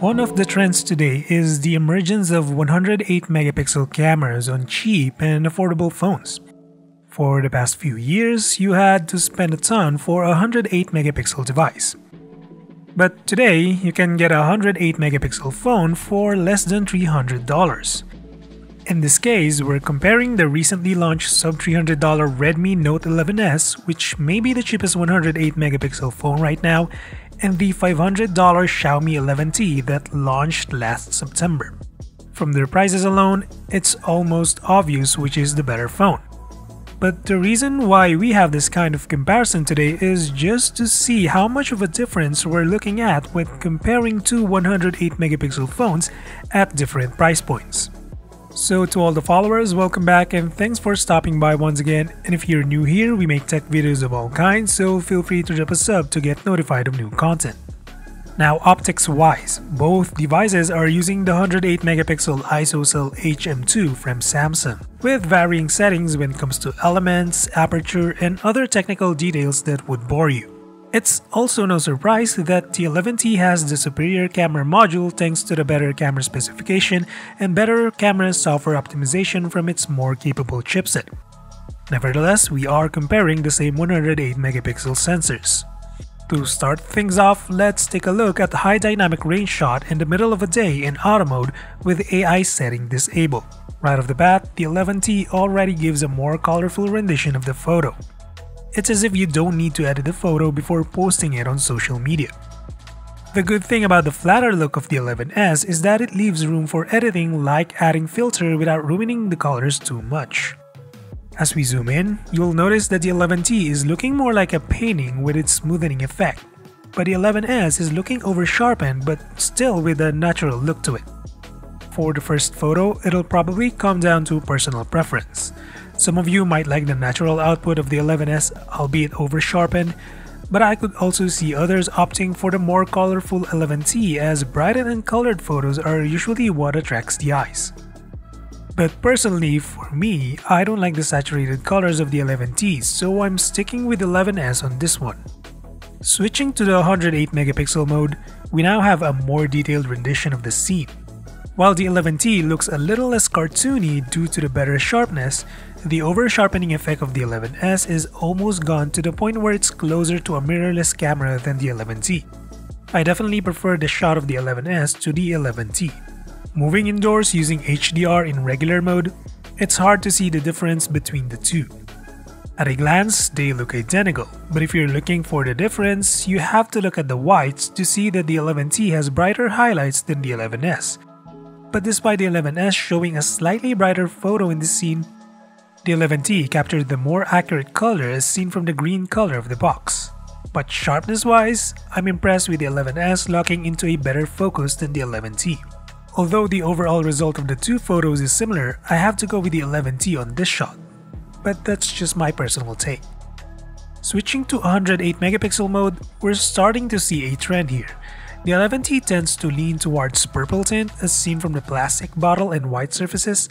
One of the trends today is the emergence of 108 megapixel cameras on cheap and affordable phones. For the past few years, you had to spend a ton for a 108 megapixel device. But today, you can get a 108 megapixel phone for less than $300. In this case, we're comparing the recently launched sub $300 Redmi Note 11s, which may be the cheapest 108 megapixel phone right now, and the $500 Xiaomi 11T that launched last September. From their prices alone, it's almost obvious which is the better phone. But the reason why we have this kind of comparison today is just to see how much of a difference we're looking at when comparing two 108 megapixel phones at different price points. So to all the followers, welcome back and thanks for stopping by once again. And if you're new here, we make tech videos of all kinds, so feel free to drop a sub to get notified of new content. Now optics wise, both devices are using the 108 megapixel ISOCELL HM2 from Samsung, with varying settings when it comes to elements, aperture, and other technical details that would bore you. It's also no surprise that the 11T has the superior camera module thanks to the better camera specification and better camera software optimization from its more capable chipset. Nevertheless, we are comparing the same 108 megapixel sensors. To start things off, let's take a look at the high dynamic range shot in the middle of a day in auto mode with AI setting disabled. Right off the bat, the 11T already gives a more colorful rendition of the photo. It's as if you don't need to edit the photo before posting it on social media. The good thing about the flatter look of the 11S is that it leaves room for editing like adding filter without ruining the colors too much. As we zoom in, you'll notice that the 11T is looking more like a painting with its smoothing effect, but the 11S is looking over sharpened but still with a natural look to it. For the first photo, it'll probably come down to personal preference. Some of you might like the natural output of the 11S, albeit over sharpened, but I could also see others opting for the more colorful 11T as brightened and colored photos are usually what attracts the eyes. But personally, for me, I don't like the saturated colors of the 11T, so I'm sticking with 11S on this one. Switching to the 108 megapixel mode, we now have a more detailed rendition of the scene. While the 11T looks a little less cartoony due to the better sharpness, the over-sharpening effect of the 11S is almost gone to the point where it's closer to a mirrorless camera than the 11T. I definitely prefer the shot of the 11S to the 11T. Moving indoors using HDR in regular mode, it's hard to see the difference between the two. At a glance, they look identical, but if you're looking for the difference, you have to look at the whites to see that the 11T has brighter highlights than the 11S, but despite the 11S showing a slightly brighter photo in this scene, the 11T captured the more accurate color as seen from the green color of the box. But sharpness wise, I'm impressed with the 11S locking into a better focus than the 11T. Although the overall result of the two photos is similar, I have to go with the 11T on this shot. But that's just my personal take. Switching to 108 megapixel mode, we're starting to see a trend here the 11T tends to lean towards purple tint as seen from the plastic bottle and white surfaces,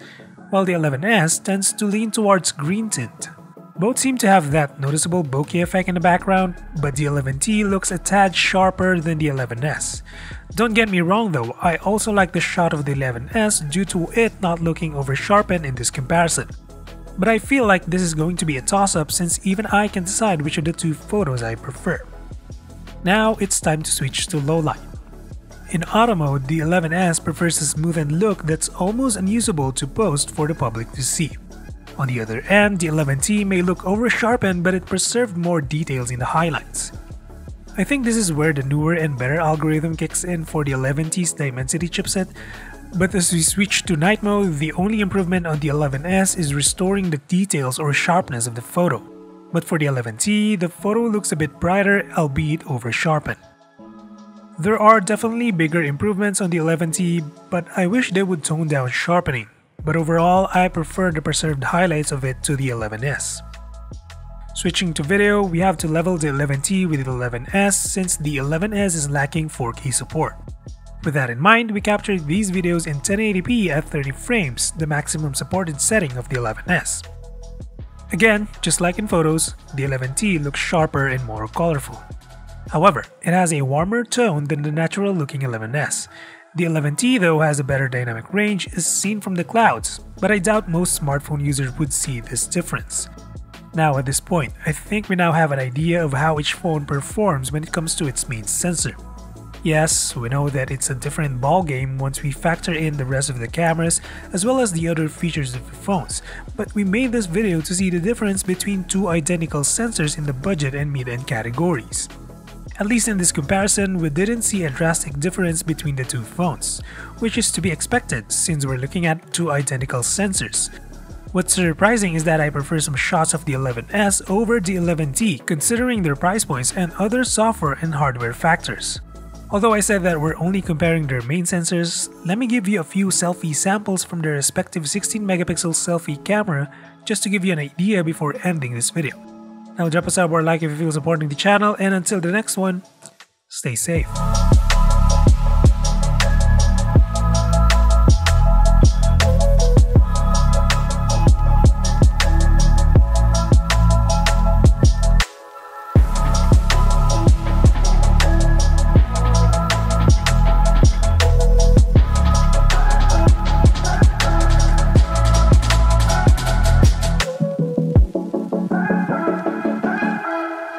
while the 11S tends to lean towards green tint. Both seem to have that noticeable bokeh effect in the background, but the 11T looks a tad sharper than the 11S. Don't get me wrong though, I also like the shot of the 11S due to it not looking over sharpened in this comparison. But I feel like this is going to be a toss up since even I can decide which of the two photos I prefer. Now it's time to switch to low light. In auto mode, the 11S prefers a smooth smoothened look that's almost unusable to post for the public to see. On the other end, the 11T may look over-sharpened but it preserved more details in the highlights. I think this is where the newer and better algorithm kicks in for the 11T's Dimensity chipset, but as we switch to night mode, the only improvement on the 11S is restoring the details or sharpness of the photo. But for the 11T, the photo looks a bit brighter, albeit over sharpened. There are definitely bigger improvements on the 11T, but I wish they would tone down sharpening. But overall, I prefer the preserved highlights of it to the 11S. Switching to video, we have to level the 11T with the 11S since the 11S is lacking 4K support. With that in mind, we captured these videos in 1080p at 30 frames, the maximum supported setting of the 11S. Again, just like in photos, the 11T looks sharper and more colorful. However, it has a warmer tone than the natural looking 11S. The 11T though has a better dynamic range as seen from the clouds, but I doubt most smartphone users would see this difference. Now at this point, I think we now have an idea of how each phone performs when it comes to its main sensor. Yes, we know that it's a different ballgame once we factor in the rest of the cameras as well as the other features of the phones, but we made this video to see the difference between two identical sensors in the budget and mid-end categories. At least in this comparison, we didn't see a drastic difference between the two phones, which is to be expected since we're looking at two identical sensors. What's surprising is that I prefer some shots of the 11S over the 11T considering their price points and other software and hardware factors. Although I said that we're only comparing their main sensors, let me give you a few selfie samples from their respective 16 megapixel selfie camera just to give you an idea before ending this video. Now drop a sub or like if you feel supporting the channel and until the next one, stay safe.